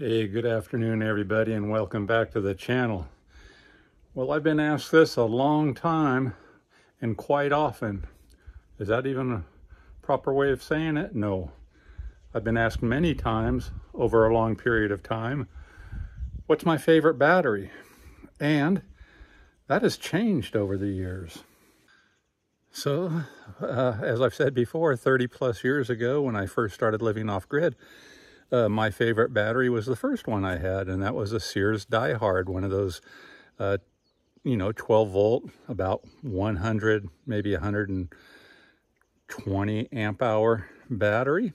Hey, good afternoon, everybody, and welcome back to the channel. Well, I've been asked this a long time and quite often. Is that even a proper way of saying it? No. I've been asked many times over a long period of time, what's my favorite battery? And that has changed over the years. So, uh, as I've said before, 30 plus years ago when I first started living off grid, uh, my favorite battery was the first one I had, and that was a Sears Diehard, one of those, uh, you know, 12 volt, about 100, maybe 120 amp hour battery.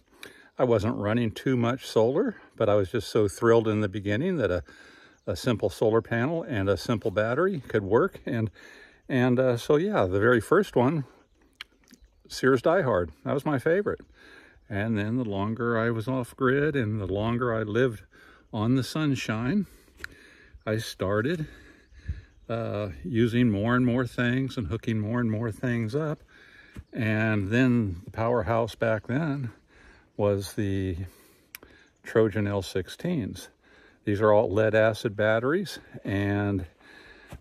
I wasn't running too much solar, but I was just so thrilled in the beginning that a, a simple solar panel and a simple battery could work. And, and uh, so, yeah, the very first one, Sears Diehard, that was my favorite. And then the longer I was off grid and the longer I lived on the sunshine, I started uh, using more and more things and hooking more and more things up. And then the powerhouse back then was the Trojan L16s. These are all lead acid batteries and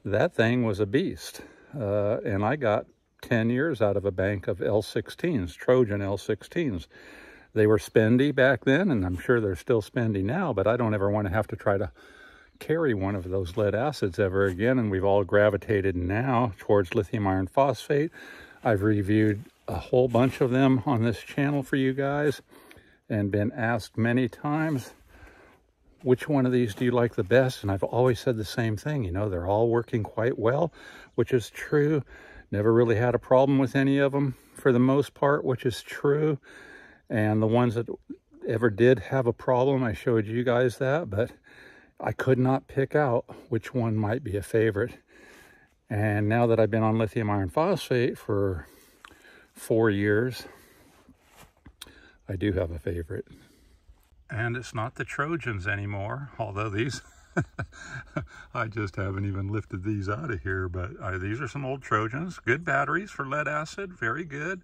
that thing was a beast. Uh, and I got 10 years out of a bank of L16s, Trojan L16s. They were spendy back then, and I'm sure they're still spendy now, but I don't ever want to have to try to carry one of those lead acids ever again, and we've all gravitated now towards lithium iron phosphate. I've reviewed a whole bunch of them on this channel for you guys and been asked many times, which one of these do you like the best? And I've always said the same thing, you know, they're all working quite well, which is true. Never really had a problem with any of them for the most part, which is true. And the ones that ever did have a problem, I showed you guys that, but I could not pick out which one might be a favorite. And now that I've been on lithium iron phosphate for four years, I do have a favorite. And it's not the Trojans anymore, although these I just haven't even lifted these out of here, but uh, these are some old Trojans. Good batteries for lead acid, very good.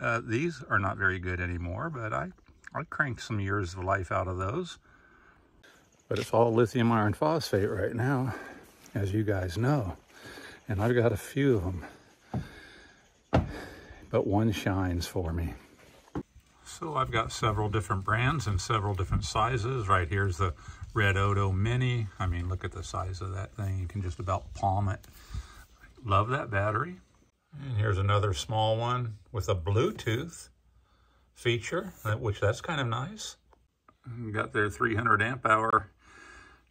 Uh, these are not very good anymore, but I, I cranked some years of life out of those. But it's all lithium iron phosphate right now, as you guys know. And I've got a few of them, but one shines for me. So I've got several different brands and several different sizes. Right here's the Redodo Mini. I mean, look at the size of that thing. You can just about palm it. Love that battery. And here's another small one with a Bluetooth feature, which that's kind of nice. Got their 300 amp hour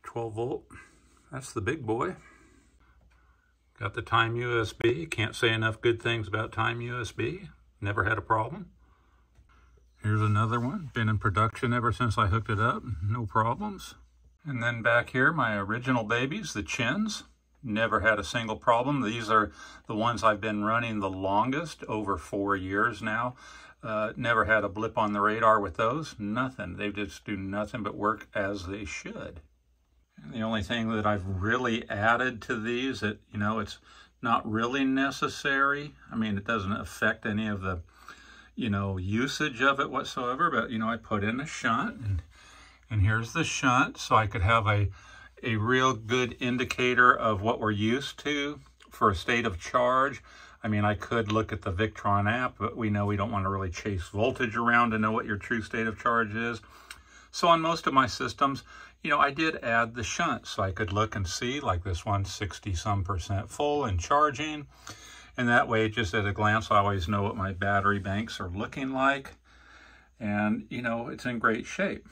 12 volt. That's the big boy. Got the Time USB. Can't say enough good things about Time USB. Never had a problem. Here's another one. Been in production ever since I hooked it up. No problems. And then back here, my original babies, the Chins. Never had a single problem. These are the ones I've been running the longest, over four years now. Uh, never had a blip on the radar with those. Nothing. They just do nothing but work as they should. And the only thing that I've really added to these, that you know, it's not really necessary. I mean, it doesn't affect any of the, you know, usage of it whatsoever. But you know, I put in a shunt and and here's the shunt, so I could have a, a real good indicator of what we're used to for a state of charge. I mean, I could look at the Victron app, but we know we don't want to really chase voltage around to know what your true state of charge is. So on most of my systems, you know, I did add the shunt so I could look and see like this one 60 some percent full and charging. And that way, just at a glance, I always know what my battery banks are looking like. And, you know, it's in great shape.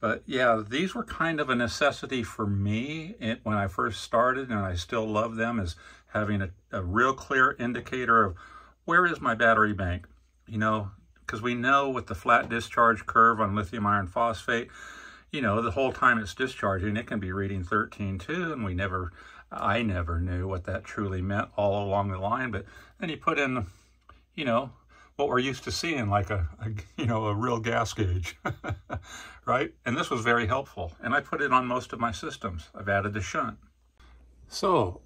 But yeah, these were kind of a necessity for me when I first started, and I still love them, is having a, a real clear indicator of where is my battery bank? You know, because we know with the flat discharge curve on lithium iron phosphate, you know, the whole time it's discharging, it can be reading 13 too, and we never, I never knew what that truly meant all along the line. But then you put in, you know, what we're used to seeing, like a, a you know, a real gas gauge, right? And this was very helpful. And I put it on most of my systems. I've added the shunt. So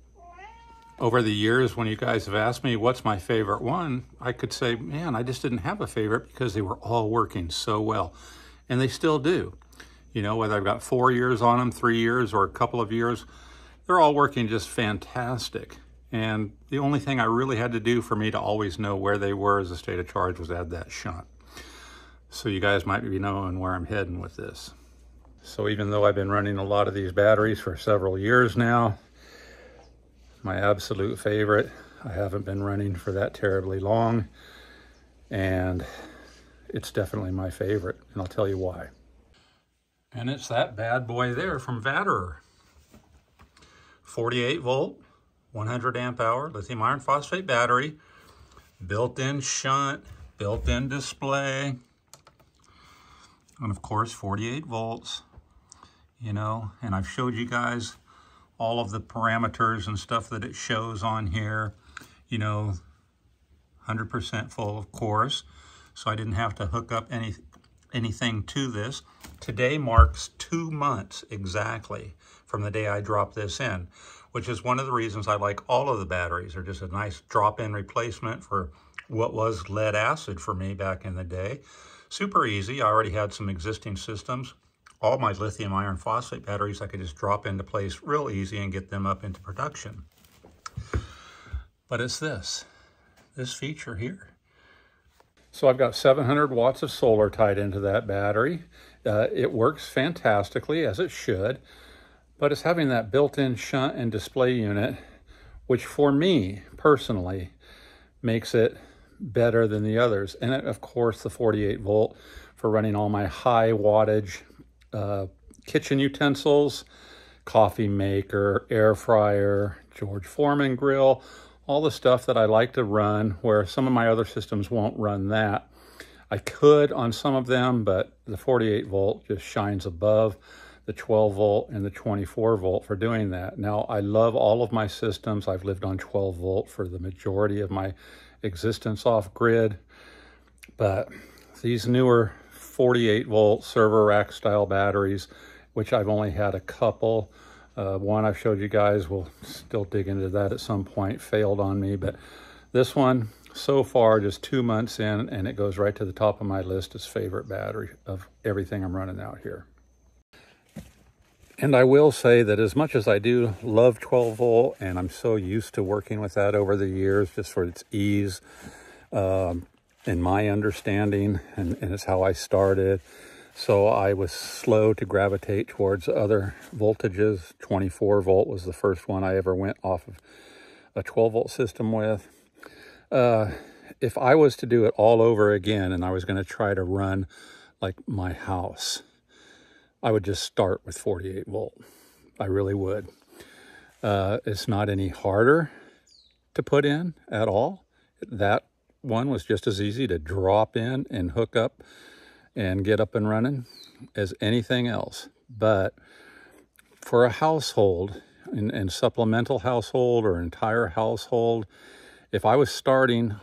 over the years, when you guys have asked me what's my favorite one, I could say, man, I just didn't have a favorite because they were all working so well. And they still do. You know, whether I've got four years on them, three years, or a couple of years, they're all working just fantastic. And the only thing I really had to do for me to always know where they were as a state of charge was add that shunt. So you guys might be knowing where I'm heading with this. So even though I've been running a lot of these batteries for several years now, my absolute favorite, I haven't been running for that terribly long, and it's definitely my favorite, and I'll tell you why. And it's that bad boy there from Vatrer. 48 volt, 100 amp hour lithium iron phosphate battery, built-in shunt, built-in display, and of course 48 volts, you know, and I've showed you guys all of the parameters and stuff that it shows on here, you know, 100% full of course, so I didn't have to hook up any anything to this. Today marks two months exactly from the day I dropped this in which is one of the reasons I like all of the batteries. They're just a nice drop-in replacement for what was lead acid for me back in the day. Super easy. I already had some existing systems. All my lithium iron phosphate batteries I could just drop into place real easy and get them up into production. But it's this, this feature here. So I've got 700 watts of solar tied into that battery. Uh, it works fantastically, as it should but it's having that built-in shunt and display unit, which for me personally makes it better than the others. And of course, the 48 volt for running all my high wattage uh, kitchen utensils, coffee maker, air fryer, George Foreman grill, all the stuff that I like to run where some of my other systems won't run that. I could on some of them, but the 48 volt just shines above the 12 volt and the 24 volt for doing that. Now, I love all of my systems. I've lived on 12 volt for the majority of my existence off grid, but these newer 48 volt server rack style batteries, which I've only had a couple. Uh, one I've showed you guys, we'll still dig into that at some point, failed on me, but this one, so far, just two months in, and it goes right to the top of my list as favorite battery of everything I'm running out here. And I will say that as much as I do love 12 volt, and I'm so used to working with that over the years, just for its ease um, in my understanding, and, and it's how I started. So I was slow to gravitate towards other voltages. 24 volt was the first one I ever went off of a 12 volt system with. Uh, if I was to do it all over again and I was going to try to run like my house, I would just start with 48 volt. I really would. Uh, it's not any harder to put in at all. That one was just as easy to drop in and hook up and get up and running as anything else. But for a household, and, and supplemental household or entire household, if I was starting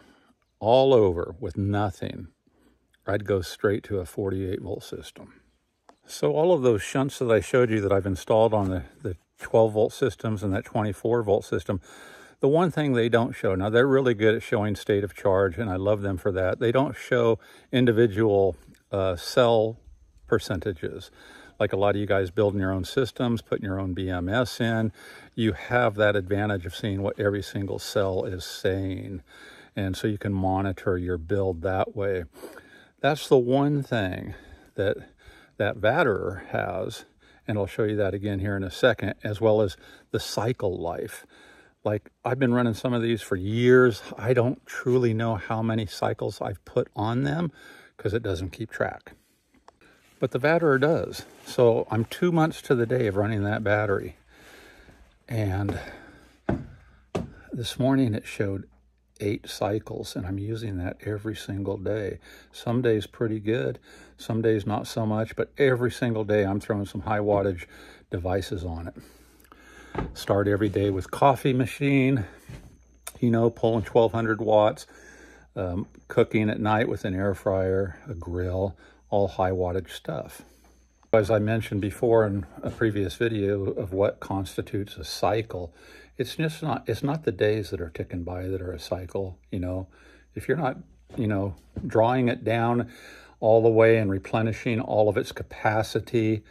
all over with nothing, I'd go straight to a 48 volt system. So all of those shunts that I showed you that I've installed on the, the 12 volt systems and that 24 volt system, the one thing they don't show, now they're really good at showing state of charge and I love them for that. They don't show individual uh, cell percentages. Like a lot of you guys building your own systems, putting your own BMS in, you have that advantage of seeing what every single cell is saying. And so you can monitor your build that way. That's the one thing that that Vatrer has, and I'll show you that again here in a second, as well as the cycle life. Like I've been running some of these for years. I don't truly know how many cycles I've put on them because it doesn't keep track. But the Vatrer does. So I'm two months to the day of running that battery. And this morning it showed eight cycles, and I'm using that every single day. Some days pretty good, some days not so much, but every single day I'm throwing some high wattage devices on it. Start every day with coffee machine, you know, pulling 1200 watts, um, cooking at night with an air fryer, a grill, all high wattage stuff. As I mentioned before in a previous video of what constitutes a cycle, it's just not it's not the days that are ticking by that are a cycle you know if you're not you know drawing it down all the way and replenishing all of its capacity,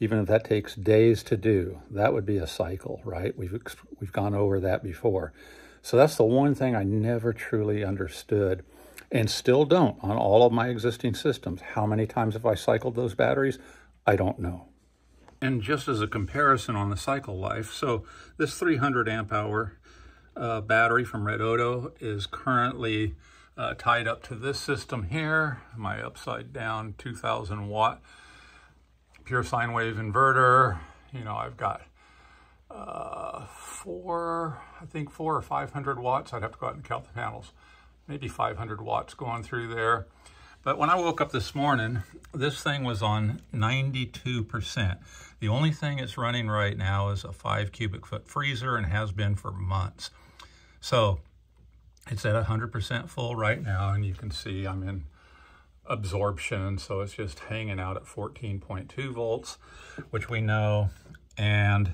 even if that takes days to do, that would be a cycle, right? We've, we've gone over that before. So that's the one thing I never truly understood and still don't on all of my existing systems. How many times have I cycled those batteries? I don't know. And just as a comparison on the cycle life, so this 300 amp hour uh, battery from Redodo is currently uh, tied up to this system here, my upside down 2000 watt pure sine wave inverter. You know, I've got uh, four, I think four or 500 watts. I'd have to go out and count the panels. Maybe 500 watts going through there. But when I woke up this morning, this thing was on 92%. The only thing it's running right now is a five cubic foot freezer and has been for months. So it's at 100% full right now, and you can see I'm in absorption, so it's just hanging out at 14.2 volts, which we know, and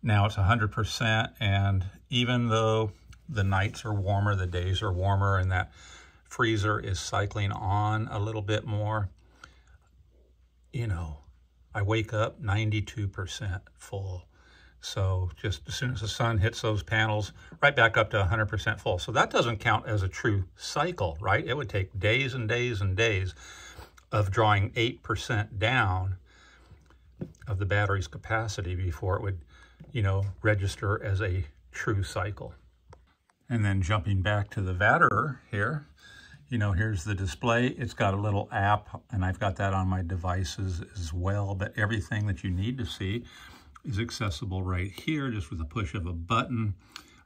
now it's 100%, and even though the nights are warmer, the days are warmer, and that freezer is cycling on a little bit more, you know, I wake up 92% full. So just as soon as the sun hits those panels, right back up to 100% full. So that doesn't count as a true cycle, right? It would take days and days and days of drawing 8% down of the battery's capacity before it would, you know, register as a true cycle. And then jumping back to the Vatrer here, you know, here's the display. It's got a little app, and I've got that on my devices as well, but everything that you need to see is accessible right here, just with a push of a button.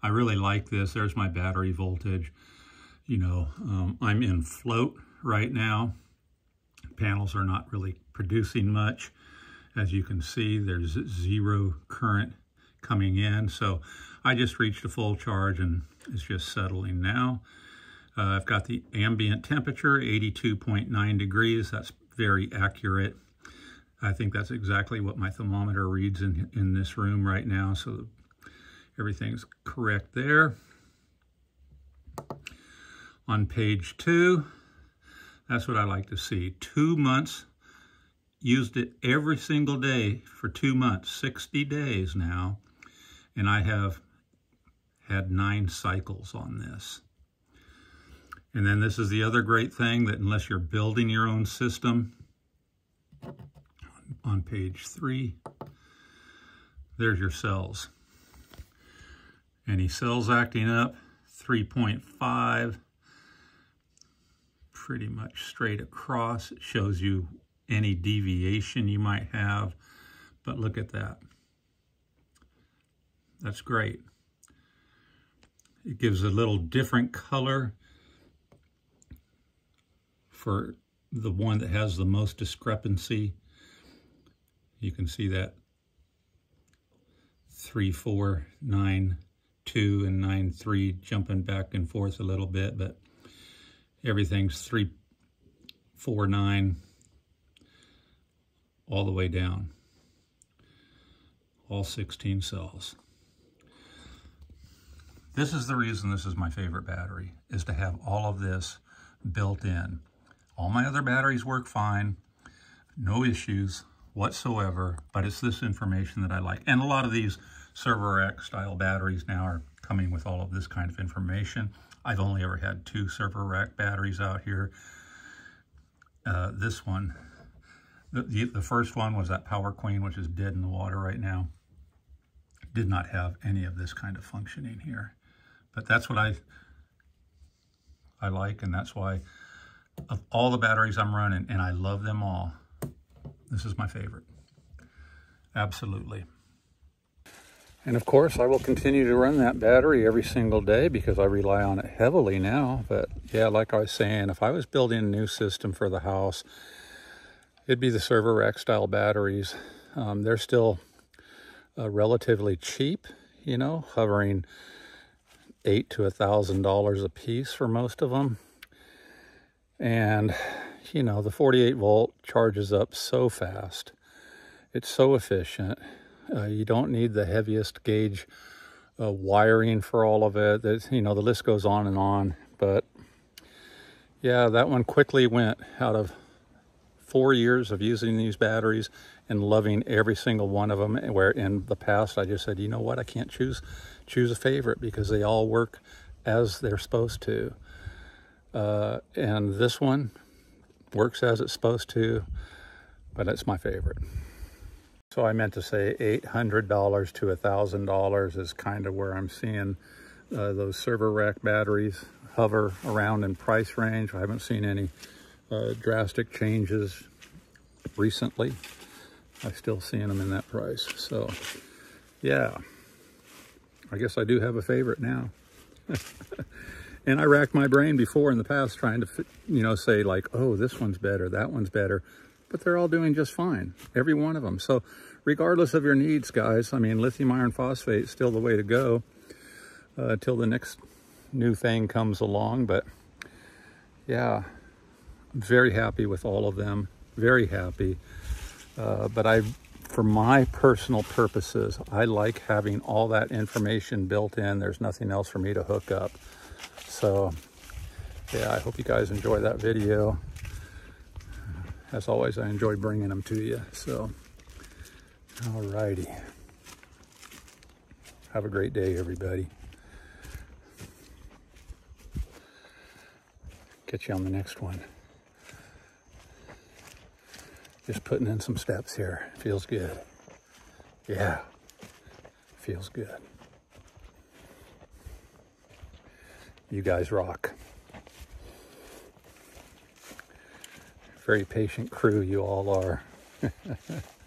I really like this. There's my battery voltage. You know, um, I'm in float right now. Panels are not really producing much. As you can see, there's zero current coming in. So I just reached a full charge and it's just settling now. Uh, I've got the ambient temperature, 82.9 degrees. That's very accurate. I think that's exactly what my thermometer reads in, in this room right now. So everything's correct there. On page two, that's what I like to see. Two months, used it every single day for two months, 60 days now. And I have had nine cycles on this. And then this is the other great thing that unless you're building your own system, on page three, there's your cells. Any cells acting up, 3.5, pretty much straight across. It shows you any deviation you might have, but look at that. That's great. It gives a little different color for the one that has the most discrepancy. You can see that 3, 4, 9, 2, and 9, 3 jumping back and forth a little bit, but everything's 3, 4, 9 all the way down. All 16 cells. This is the reason this is my favorite battery, is to have all of this built in. All my other batteries work fine, no issues whatsoever, but it's this information that I like. And a lot of these server rack style batteries now are coming with all of this kind of information. I've only ever had two server rack batteries out here. Uh, this one, the, the, the first one was that Power Queen, which is dead in the water right now. Did not have any of this kind of functioning here. But that's what I I like, and that's why of all the batteries I'm running, and I love them all, this is my favorite. Absolutely. And of course, I will continue to run that battery every single day because I rely on it heavily now. But yeah, like I was saying, if I was building a new system for the house, it'd be the server rack style batteries. Um, they're still uh, relatively cheap, you know, hovering eight to a thousand dollars a piece for most of them. And, you know, the 48 volt charges up so fast. It's so efficient. Uh, you don't need the heaviest gauge uh, wiring for all of it. That you know, the list goes on and on. But, Yeah, that one quickly went out of four years of using these batteries and loving every single one of them where in the past I just said you know what I can't choose choose a favorite because they all work as they're supposed to uh, and this one works as it's supposed to but it's my favorite so I meant to say $800 to $1,000 is kind of where I'm seeing uh, those server rack batteries hover around in price range I haven't seen any uh, drastic changes recently. I'm still seeing them in that price. So yeah, I guess I do have a favorite now. and I racked my brain before in the past trying to, you know, say like, oh, this one's better, that one's better, but they're all doing just fine, every one of them. So regardless of your needs, guys, I mean, lithium iron phosphate is still the way to go uh, until the next new thing comes along. But yeah, I'm very happy with all of them. Very happy. Uh, but I, for my personal purposes, I like having all that information built in. There's nothing else for me to hook up. So yeah, I hope you guys enjoy that video. As always, I enjoy bringing them to you. So, alrighty. Have a great day, everybody. Catch you on the next one. Just putting in some steps here. Feels good. Yeah, feels good. You guys rock. Very patient crew you all are.